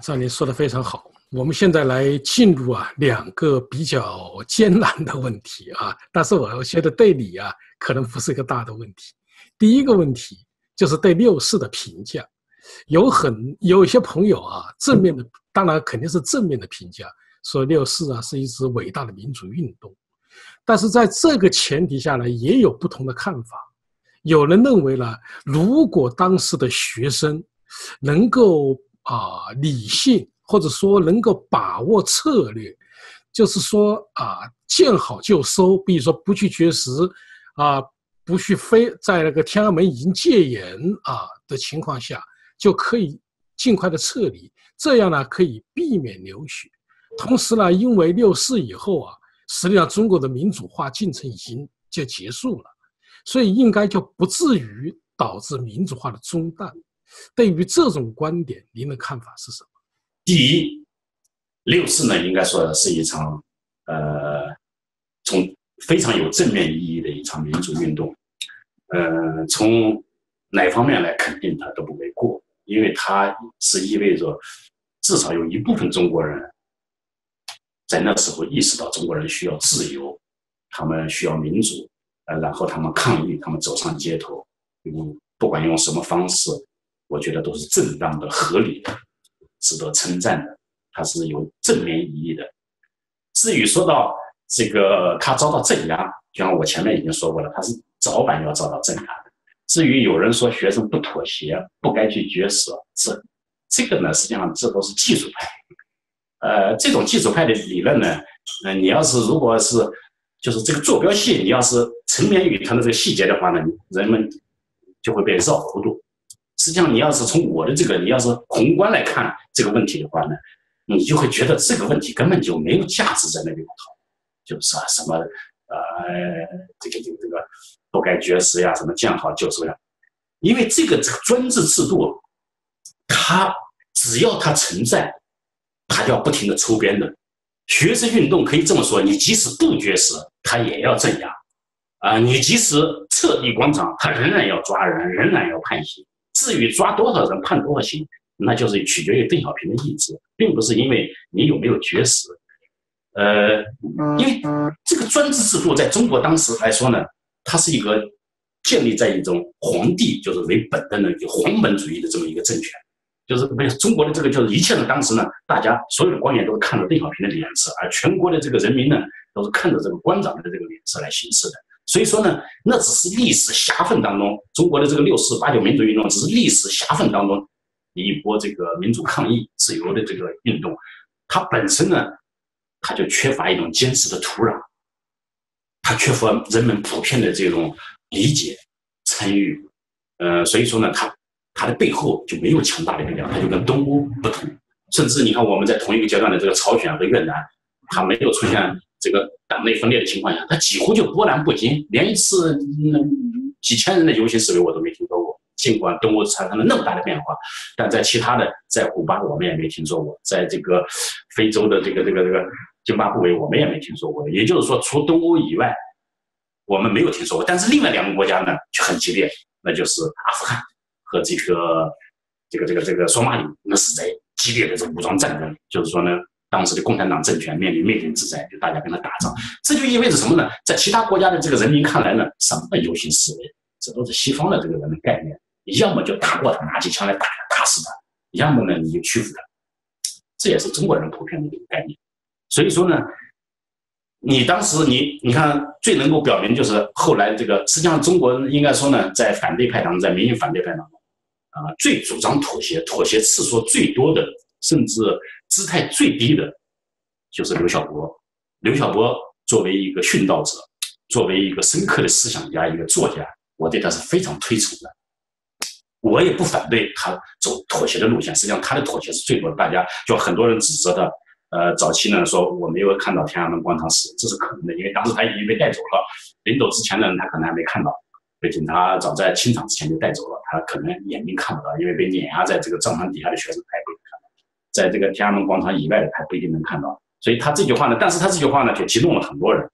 张，林说的非常好。我们现在来进入啊两个比较艰难的问题啊，但是我觉得对你啊可能不是一个大的问题。第一个问题就是对六四的评价，有很有一些朋友啊正面的，当然肯定是正面的评价，说六四啊是一支伟大的民主运动。但是在这个前提下呢，也有不同的看法。有人认为呢，如果当时的学生能够啊理性。或者说能够把握策略，就是说啊，见好就收。比如说不去绝食，啊，不去飞，在那个天安门已经戒严啊的情况下，就可以尽快的撤离。这样呢，可以避免流血。同时呢，因为六四以后啊，实际上中国的民主化进程已经就结束了，所以应该就不至于导致民主化的中断。对于这种观点，您的看法是什么？第一，六四呢，应该说是一场，呃，从非常有正面意义的一场民主运动，呃，从哪方面来肯定它都不为过，因为它是意味着至少有一部分中国人，在那时候意识到中国人需要自由，他们需要民主，呃，然后他们抗议，他们走上街头，嗯，不管用什么方式，我觉得都是正当的、合理的。值得称赞的，它是有正面意义的。至于说到这个他遭到镇压，就像我前面已经说过了，他是早晚要遭到镇压的。至于有人说学生不妥协，不该去绝食，这这个呢，实际上这都是技术派。呃，这种技术派的理论呢，呃，你要是如果是就是这个坐标系，你要是沉湎于它的这个细节的话呢，人们就会被绕糊涂。实际上，你要是从我的这个，你要是宏观来看这个问题的话呢，你就会觉得这个问题根本就没有价值在那里头，就是啊什么呃这个这个这个不该绝食呀，什么见好就收呀，因为这个这个专制制度，它只要它存在，它就要不停的抽边的。学生运动可以这么说，你即使不绝食，它也要镇压啊；你即使撤离广场，它仍然要抓人，仍然要判刑。至于抓多少人、判多少刑，那就是取决于邓小平的意志，并不是因为你有没有绝食。呃，因为这个专制制度在中国当时来说呢，它是一个建立在一种皇帝就是为本的那个皇本主义的这么一个政权，就是为中国的这个就是一切呢，当时呢，大家所有的官员都是看着邓小平的脸色，而全国的这个人民呢，都是看着这个官长的这个脸色来行事的。所以说呢，那只是历史狭缝当中中国的这个六四八九民主运动，只是历史狭缝当中一波这个民主抗议、自由的这个运动。它本身呢，它就缺乏一种坚实的土壤，它缺乏人们普遍的这种理解、参与。呃，所以说呢，它它的背后就没有强大的力量，它就跟东欧不同。甚至你看，我们在同一个阶段的这个朝鲜和越南，它没有出现。这个党内分裂的情况下，他几乎就波澜不惊，连一次几千人的游行示威我都没听说过。尽管东欧产生了那么大的变化，但在其他的，在古巴我们也没听说过，在这个非洲的这个这个这个津巴布韦我们也没听说过。也就是说，除东欧以外，我们没有听说过。但是另外两个国家呢就很激烈，那就是阿富汗和这个这个这个这个索马里，那是在激烈的这武装战争。就是说呢。当时的共产党政权面临灭顶之灾，就大家跟他打仗，这就意味着什么呢？在其他国家的这个人民看来呢，什么游行示威，这都是西方的这个人的概念，要么就打过他，拿起枪来打他，打死他；要么呢，你就屈服他。这也是中国人普遍的一个概念。所以说呢，你当时你你看最能够表明就是后来这个，实际上中国人应该说呢，在反对派当中，在民营反对派当中，啊，最主张妥协、妥协次数最多的，甚至。姿态最低的，就是刘晓波。刘晓波作为一个殉道者，作为一个深刻的思想家、一个作家，我对他是非常推崇的。我也不反对他走妥协的路线，实际上他的妥协是最多的。大家就很多人指责他，呃，早期呢说我没有看到天安门广场死，这是可能的，因为当时他已经被带走了。临走之前呢，他可能还没看到，被警察早在清场之前就带走了，他可能眼睛看不到，因为被碾压在这个帐篷底下的学生排队。在这个天安门广场以外的，他不一定能看到。所以他这句话呢，但是他这句话呢，就激动了很多人。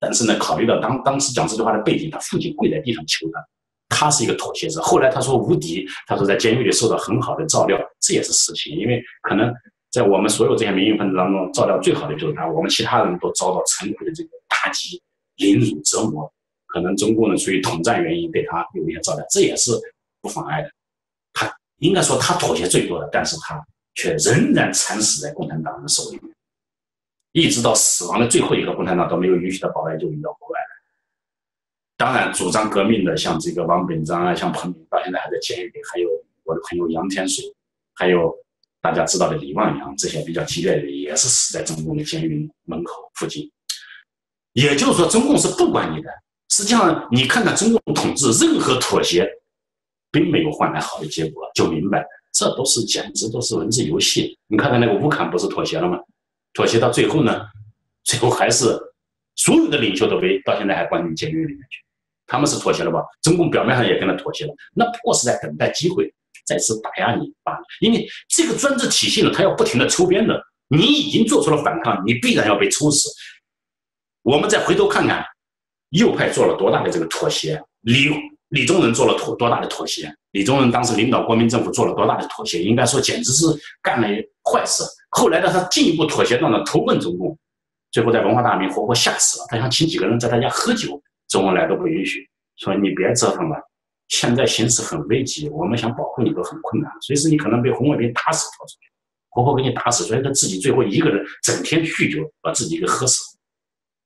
但是呢，考虑到当当时讲这句话的背景，他父亲跪在地上求他，他是一个妥协者。后来他说无敌，他说在监狱里受到很好的照料，这也是实情。因为可能在我们所有这些民运分子当中，照料最好的就是他，我们其他人都遭到残酷的这个打击、凌辱、折磨。可能中共呢出于统战原因对他有一些照料，这也是不妨碍的。他应该说他妥协最多的，但是他却仍然惨死在共产党的手里面，一直到死亡的最后一个，共产党都没有允许他保外就医到国外。当然，主张革命的像这个王本章啊，像彭明，到现在还在监狱里。还有我的朋友杨天水，还有大家知道的李万阳，这些比较激烈的，也是死在中共的监狱门口附近。也就是说，中共是不管你的。实际上，你看看中共统治，任何妥协，并没有换来好的结果，就明白了这都是简直都是文字游戏。你看看那个乌坎不是妥协了吗？妥协到最后呢，最后还是所有的领袖都被到现在还关进监狱里面去。他们是妥协了吧？中共表面上也跟他妥协了，那不过是在等待机会，再次打压你罢了。因为这个专制体系呢，它要不停的抽边的，你已经做出了反抗，你必然要被抽死。我们再回头看看，右派做了多大的这个妥协，李李宗仁做了妥多大的妥协？李宗仁当时领导国民政府做了多大的妥协？应该说简直是干了坏事。后来呢，他进一步妥协到了投奔中共，最后在文化大革命活活吓死了。他想请几个人在他家喝酒。周恩来都不允许，说你别折腾了，现在形势很危急，我们想保护你都很困难，随时你可能被红卫兵打死，活活给你打死。所以他自己最后一个人整天酗酒，把自己给喝死。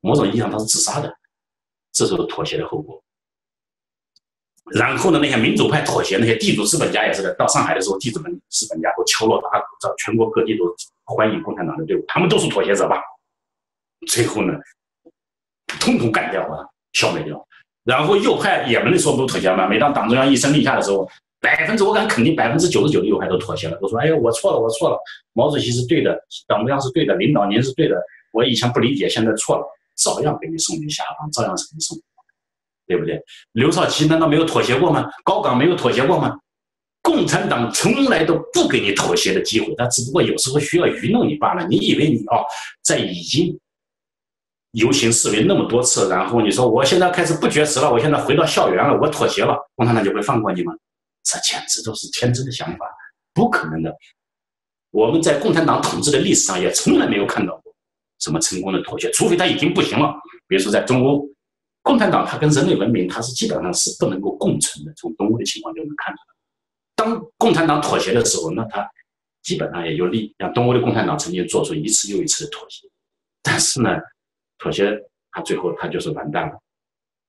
某种意义上他是自杀的，这是妥协的后果。然后呢，那些民主派妥协，那些地主资本家也是的。到上海的时候，地主们资本家都敲锣打鼓，在全国各地都欢迎共产党的队伍，他们都是妥协者吧？最后呢，统统干掉了。消灭掉，然后右派也不能说不妥协嘛。每当党中央一声令下的时候，百分之我敢肯定，百分之九十九的右派都妥协了，都说：“哎呀，我错了，我错了，毛主席是对的，党中央是对的，领导您是对的，我以前不理解，现在错了，照样给你送进下放，照样给你送，对不对？”刘少奇难道没有妥协过吗？高岗没有妥协过吗？共产党从来都不给你妥协的机会，他只不过有时候需要愚弄你罢了。你以为你啊，在已经。游行示威那么多次，然后你说我现在开始不绝食了，我现在回到校园了，我妥协了，共产党就会放过你吗？这简直都是天真的想法，不可能的。我们在共产党统治的历史上也从来没有看到过什么成功的妥协，除非他已经不行了。比如说在中欧，共产党它跟人类文明它是基本上是不能够共存的，从东欧的情况就能看出来。当共产党妥协的时候，那他基本上也就立。像东欧的共产党曾经做出一次又一次的妥协，但是呢。妥协，他最后他就是完蛋了，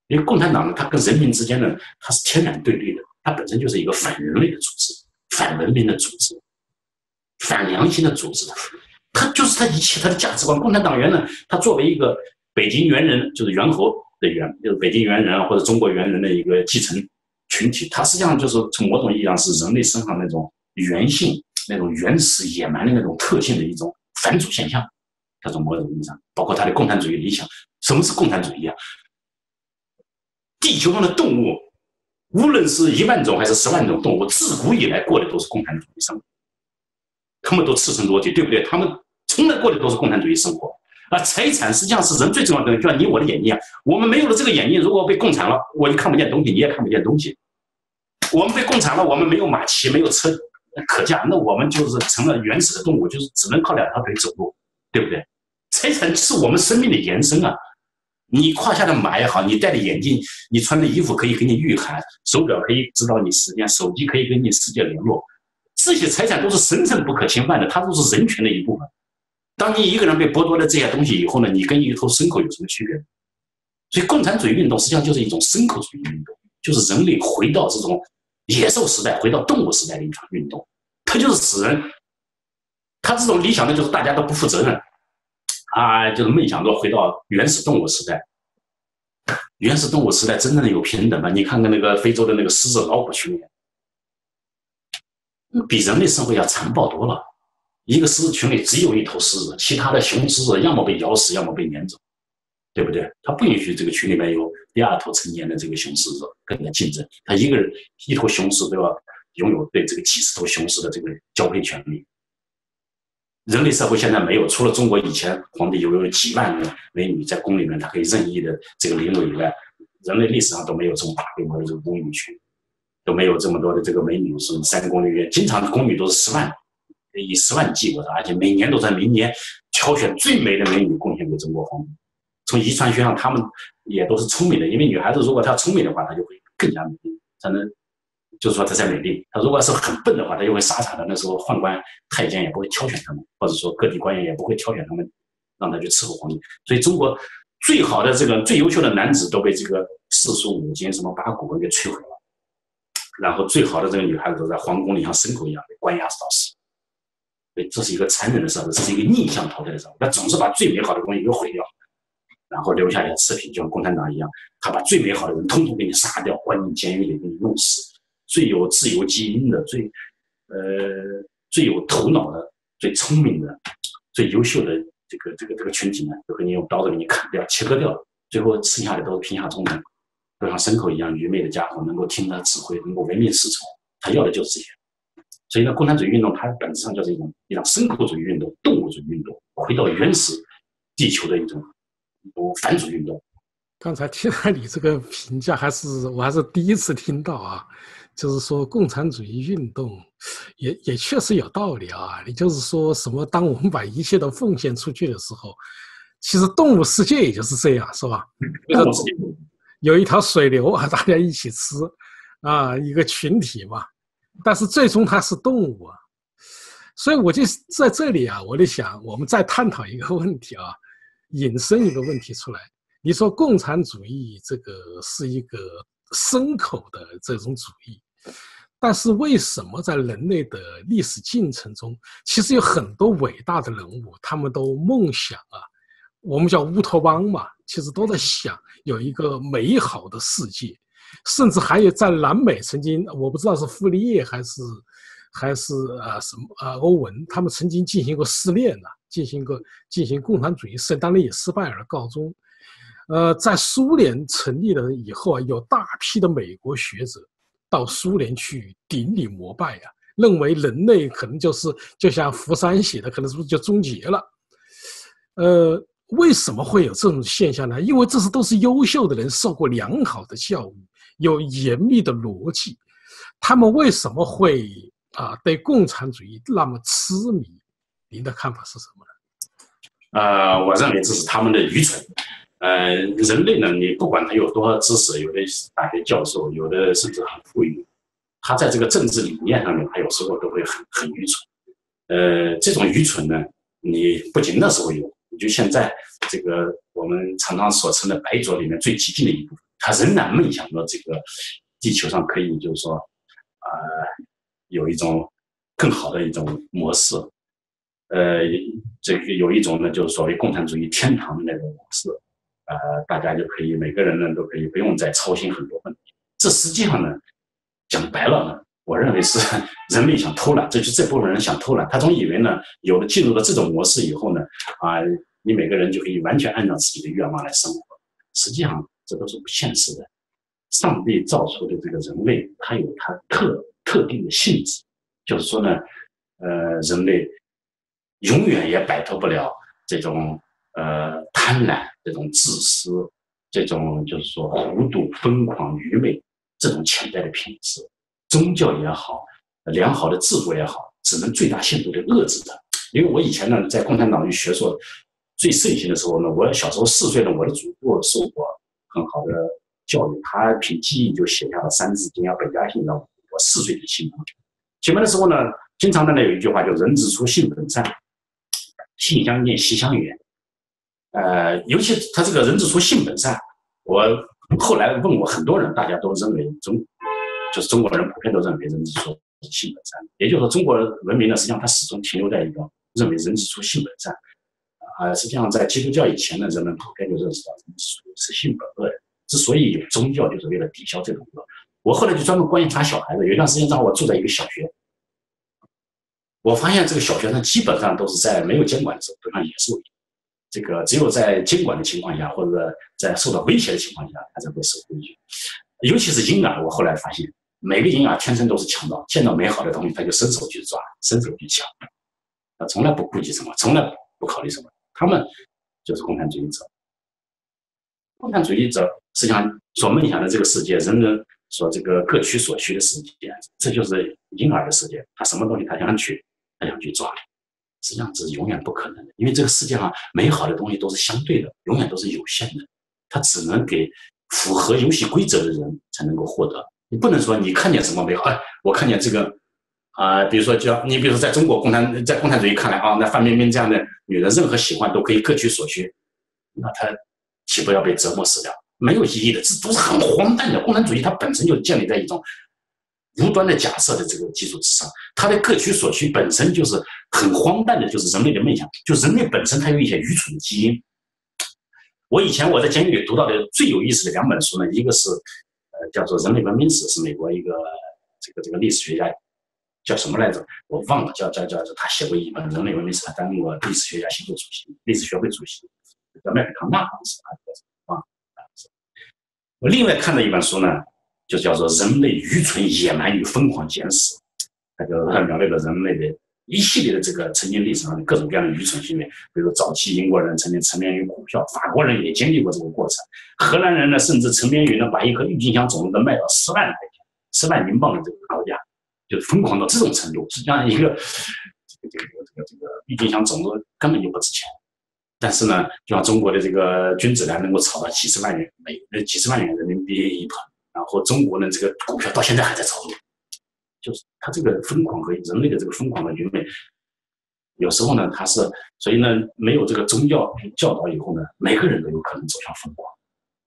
因为共产党呢，它跟人民之间呢，它是天然对立的，它本身就是一个反人类的组织、反文明的组织、反良心的组织，它就是它一切它的价值观。共产党员呢，他作为一个北京猿人，就是猿猴的猿，就是北京猿人啊或者中国猿人的一个继承群体，它实际上就是从某种意义上是人类身上那种原性、那种原始野蛮的那种特性的一种反祖现象。从某种意义上，包括他的共产主义理想。什么是共产主义啊？地球上的动物，无论是一万种还是十万种动物，自古以来过的都是共产主义生活。他们都赤身裸体，对不对？他们从来过的都是共产主义生活。啊财产实际上是人最重要的东西，就像你我的眼睛啊。我们没有了这个眼睛，如果被共产了，我就看不见东西，你也看不见东西。我们被共产了，我们没有马骑，没有车可驾，那我们就是成了原始的动物，就是只能靠两条腿走路，对不对？财产是我们生命的延伸啊！你胯下的马也好，你戴的眼镜，你穿的衣服可以给你御寒，手表可以知道你时间，手机可以跟你世界联络，这些财产都是神圣不可侵犯的，它都是人权的一部分。当你一个人被剥夺了这些东西以后呢，你跟一头牲口有什么区别？所以，共产主义运动实际上就是一种牲口主义运动，就是人类回到这种野兽时代、回到动物时代的一场运动。它就是使人，他这种理想呢，就是大家都不负责任。啊，就是梦想着回到原始动物时代。原始动物时代真正的有平等吗？你看看那个非洲的那个狮子老虎群，比人类生活要残暴多了。一个狮子群里只有一头狮子，其他的雄狮子要么被咬死，要么被撵走，对不对？他不允许这个群里面有第二头成年的这个雄狮子跟他竞争。他一个人一头雄狮都要拥有对这个几十头雄狮的这个交配权利。人类社会现在没有，除了中国以前皇帝有有几万个美女在宫里面，他可以任意的这个凌辱以外，人类历史上都没有这么大规模的这个公女群。都没有这么多的这个美女，是三宫六院，经常宫女都是十万，以十万计，我说，而且每年都在明年挑选最美的美女贡献给中国皇帝。从遗传学上，他们也都是聪明的，因为女孩子如果她聪明的话，她就会更加美丽，才能就是说她才美丽。她如果是很笨的话，她就会傻傻的。那时候宦官太监也不会挑选他们，或者说各地官员也不会挑选他们，让他去伺候皇帝。所以中国最好的这个最优秀的男子都被这个四书五经什么八股文给摧毁了，然后最好的这个女孩子都在皇宫里像牲口一样被关押到死。这是一个残忍的社会，这是一个逆向淘汰的社会。他总是把最美好的东西给毁掉。然后留下一些次品，就像共产党一样，他把最美好的人通通给你杀掉，关进监狱里给你弄死。最有自由基因的、最呃最有头脑的、最聪明的、最优秀的这个这个这个群体呢，都给你用刀子给你砍掉、切割掉，最后剩下的都是贫下中农，都像牲口一样愚昧的家伙，能够听他指挥，能够唯命是从，他要的就是这些。所以呢，共产主义运动它本质上就是一种一种生口主义运动、动物主义运动，回到原始地球的一种。反主运动，刚才听了你这个评价，还是我还是第一次听到啊。就是说，共产主义运动也也确实有道理啊。也就是说，什么？当我们把一切都奉献出去的时候，其实动物世界也就是这样，是吧？有一条水流啊，大家一起吃啊，一个群体嘛。但是最终它是动物啊，所以我就在这里啊，我就想，我们再探讨一个问题啊。引申一个问题出来，你说共产主义这个是一个牲口的这种主义，但是为什么在人类的历史进程中，其实有很多伟大的人物，他们都梦想啊，我们叫乌托邦嘛，其实都在想有一个美好的世界，甚至还有在南美曾经，我不知道是傅立叶还是。还是啊什么啊欧文，他们曾经进行过试炼呢，进行过进行共产主义试，当然也失败而告终。呃，在苏联成立了以后啊，有大批的美国学者到苏联去顶礼膜拜呀，认为人类可能就是就像福山写的，可能是不是就终结了？呃，为什么会有这种现象呢？因为这是都是优秀的人，受过良好的教育，有严密的逻辑，他们为什么会？啊，对共产主义那么痴迷，您的看法是什么呢？呃，我认为这是他们的愚蠢。呃，人类呢，你不管他有多少知识，有的是大学教授，有的甚至很富裕，他在这个政治理念上面，他有时候都会很很愚蠢。呃，这种愚蠢呢，你不仅那时候有，你就现在这个我们常常所称的白左里面最激进的一部分，他仍然梦想着这个地球上可以就是说，呃。有一种更好的一种模式，呃，这个有一种呢，就是所谓共产主义天堂的那种模式，呃，大家就可以每个人呢都可以不用再操心很多问题。这实际上呢，讲白了呢，我认为是人类想偷懒，这就这部分人想偷懒，他总以为呢，有了进入了这种模式以后呢，啊，你每个人就可以完全按照自己的愿望来生活。实际上这都是不现实的。上帝造出的这个人类，他有他特。特定的性质，就是说呢，呃，人类永远也摆脱不了这种呃贪婪、这种自私、这种就是说糊涂、疯狂、愚昧这种潜在的品质。宗教也好，良好的制度也好，只能最大限度的遏制它。因为我以前呢，在共产党学说最盛行的时候呢，我小时候四岁呢，我的祖父受过很好的教育，他凭记忆就写下了《三字经》啊，《百家姓》啊。我四岁的启蒙，启蒙的时候呢，经常呢有一句话叫“人之初，性本善，性相近，习相远”。呃，尤其他这个人之初，性本善，我后来问过很多人，大家都认为中，就是中国人普遍都认为人之初性本善。也就是说，中国文明呢，实际上它始终停留在一个认为人之初性本善。啊，实际上在基督教以前呢，人们普遍就认识到人之初是性本恶的。之所以有宗教，就是为了抵消这种恶。我后来就专门观察小孩子。有一段时间，正好我住在一个小学，我发现这个小学生基本上都是在没有监管的时候都像野兽一样。这个只有在监管的情况下，或者在受到威胁的情况下，他才会守规矩。尤其是婴儿，我后来发现，每个婴儿天生都是强盗，见到美好的东西他就伸手去抓，伸手去抢，他从来不顾及什么，从来不考虑什么。他们就是共产主义者。共产主义者实际上所梦想的这个世界，人人所这个各取所需的世界，这就是婴儿的世界。他什么东西他想取，他想去抓，实际上这是永远不可能的，因为这个世界上美好的东西都是相对的，永远都是有限的，它只能给符合游戏规则的人才能够获得。你不能说你看见什么美好，哎，我看见这个啊，比如说叫你，比如说在中国共产在共产主义看来啊，那范冰冰这样的女人任何喜欢都可以各取所需，那她岂不要被折磨死掉？没有意义的，这都是很荒诞的。共产主义它本身就建立在一种无端的假设的这个基础之上，它的各取所需本身就是很荒诞的，就是人类的梦想。就人类本身它有一些愚蠢的基因。我以前我在监狱里读到的最有意思的两本书呢，一个是呃叫做《人类文明史》，是美国一个这个这个历史学家叫什么来着？我忘了，叫叫叫他写过一本《人类文明史》，他当过历史学家协会主席、历史学会主席，叫麦克唐纳，好像是啊。我另外看的一本书呢，就叫做《人类愚蠢、野蛮与疯狂简史》，它就描绘了人类的一系列的这个曾经历史上的各种各样的愚蠢行为，比如早期英国人曾经沉湎于股票，法国人也经历过这个过程，荷兰人呢甚至沉湎于呢把一颗郁金香种子都卖到十万块钱、十万英镑的这个高价，就疯狂到这种程度。实际上，一个这个这个这个这个郁金香种子根本就不值钱。但是呢，就像中国的这个君子兰能够炒到几十万元美呃几十万元人民币一盆，然后中国呢这个股票到现在还在炒作，就是他这个疯狂和人类的这个疯狂的愚昧，有时候呢他是所以呢没有这个宗教教导以后呢，每个人都有可能走向疯狂，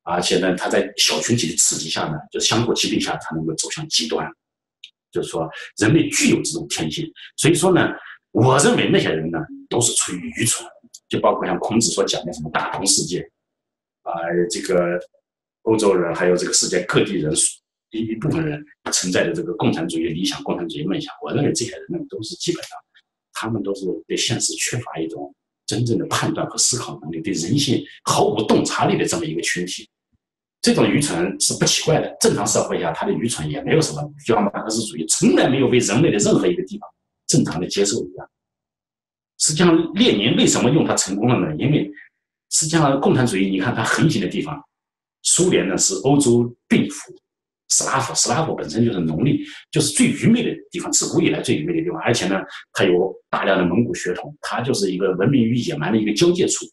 而且呢他在小群体的刺激下呢，就相互激励下，他能够走向极端，就是说人类具有这种天性，所以说呢，我认为那些人呢都是出于愚蠢。就包括像孔子所讲的什么大同世界，啊，这个欧洲人还有这个世界各地人一一部分人存在的这个共产主义理想、共产主义梦想，我认为这些人呢都是基本上，他们都是对现实缺乏一种真正的判断和思考能力，对人性毫无洞察力的这么一个群体。这种愚蠢是不奇怪的，正常社会下他的愚蠢也没有什么，就像马克思主义从来没有被人类的任何一个地方正常的接受一样。实际上，列宁为什么用他成功了呢？因为实际上，共产主义，你看它横行的地方，苏联呢是欧洲病夫，斯拉夫，斯拉夫本身就是农历，就是最愚昧的地方，自古以来最愚昧的地方。而且呢，它有大量的蒙古血统，它就是一个文明与野蛮的一个交界处。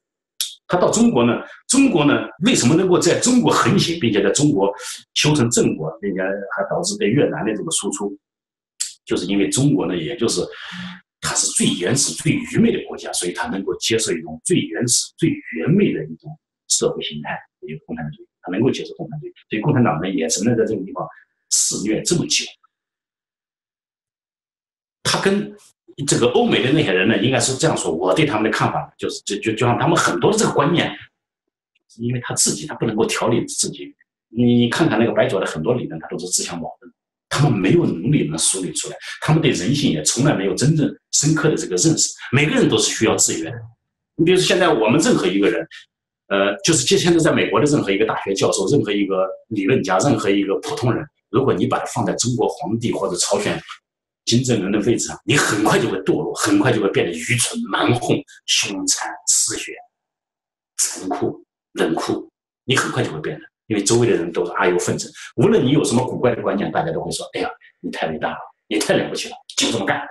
他到中国呢，中国呢为什么能够在中国横行，并且在中国修成正果，并且还导致对越南的这个输出，就是因为中国呢，也就是。它是最原始、最愚昧的国家，所以它能够接受一种最原始、最愚昧的一种社会形态，也就是共产主义。它能够接受共产主义，所以共产党呢也只能在这个地方肆虐这么久。他跟这个欧美的那些人呢，应该是这样说：我对他们的看法就是，就就就像他们很多的这个观念，因为他自己他不能够调理自己。你看看那个白左的很多理论，他都是自相矛盾。他们没有能力能梳理出来，他们对人性也从来没有真正深刻的这个认识。每个人都是需要资源。你比如说，现在我们任何一个人，呃，就是就现在在美国的任何一个大学教授、任何一个理论家、任何一个普通人，如果你把他放在中国皇帝或者朝鲜金正恩的位置上，你很快就会堕落，很快就会变得愚蠢、蛮横、凶残、嗜血、残酷、冷酷，你很快就会变得。因为周围的人都是阿谀奉承，无论你有什么古怪的观念，大家都会说：“哎呀，你太伟大了，你太了不起了，就这么干。”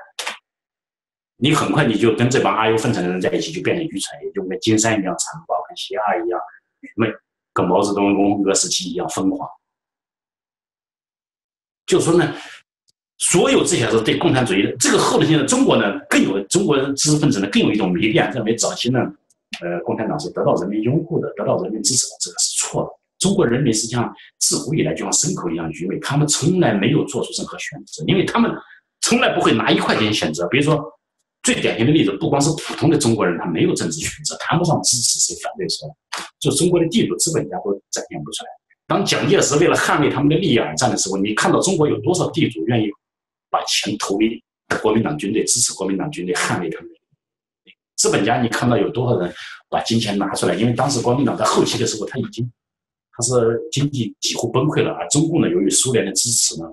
你很快你就跟这帮阿谀奉承的人在一起，就变得愚蠢，也就跟金山一样残暴，跟邪二一样愚昧，跟毛泽东、共和时期一样疯狂。就说呢，所有这些是对共产主义的这个后的现在中国呢，更有中国知识分子呢，更有一种迷恋，认为早期呢，呃，共产党是得到人民拥护的，得到人民支持的，这个是错的。中国人民实际上自古以来就像牲口一样愚昧，他们从来没有做出任何选择，因为他们从来不会拿一块钱选择。比如说，最典型的例子，不光是普通的中国人，他没有政治选择，谈不上支持谁反对谁。就中国的地主资本家都展现不出来。当蒋介石为了捍卫他们的利益而战的时候，你看到中国有多少地主愿意把钱投给国民党军队，支持国民党军队，捍卫他们？资本家，你看到有多少人把金钱拿出来？因为当时国民党在后期的时候，他已经。他是经济几乎崩溃了，而中共呢，由于苏联的支持呢，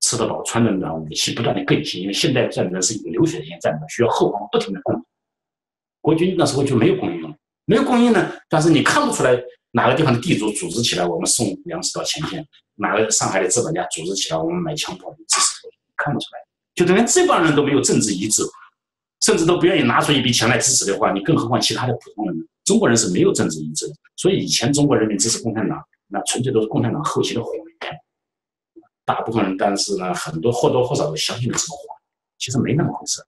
吃得饱穿得暖，武器不断的更新。因为现代战争是一个流水线战争，需要后方不停的供应。国军那时候就没有供应了，没有供应呢，但是你看不出来哪个地方的地主组织起来，我们送粮食到前线；哪个上海的资本家组织起来，我们买枪炮支持，看不出来。就等于这帮人都没有政治一致，甚至都不愿意拿出一笔钱来支持的话，你更何况其他的普通人呢？中国人是没有政治一致的，所以以前中国人民支持共产党，那纯粹都是共产党后期的谎言。大部分人，但是呢，很多或多或少都相信了这个谎，其实没那么回事。